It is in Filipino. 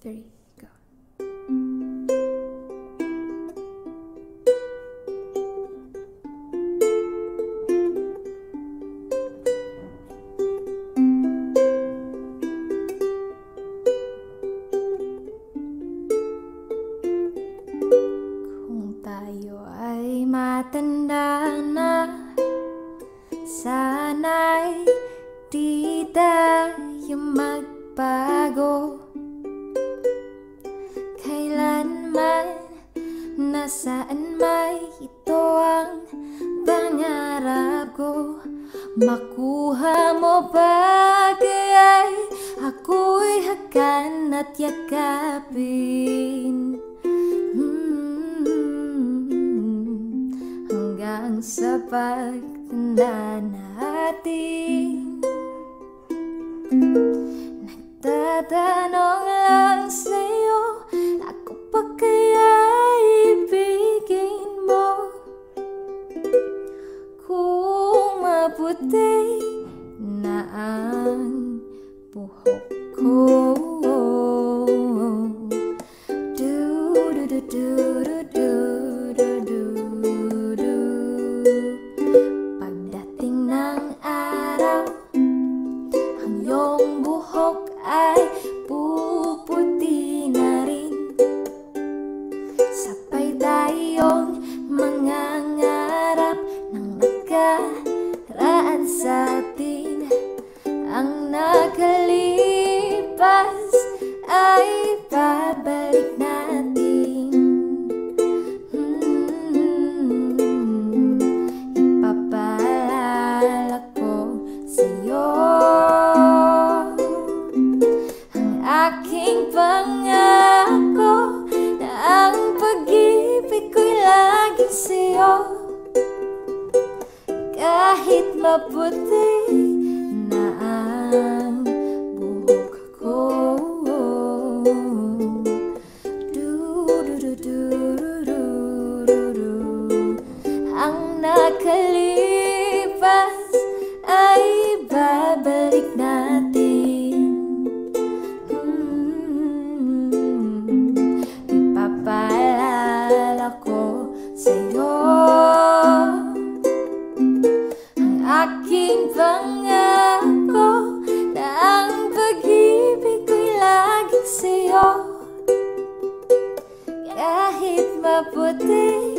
three, go. Kung tayo ay matanda na Sana'y di tayo magbago nasaan may ito ang pangarap ko. Makuha mo bagay Ako'y hakan at yakapin. Hmm, Hanggang sa pagtanda natin Nagtatanong lang sa'yo sa atin. Ang nakalipas ay babalik Kahit maputi na ang buhok ko Du du du du du du du Ang nakalipas aking pangako Na ang pag-ibig ko'y laging sa'yo. Kahit maputi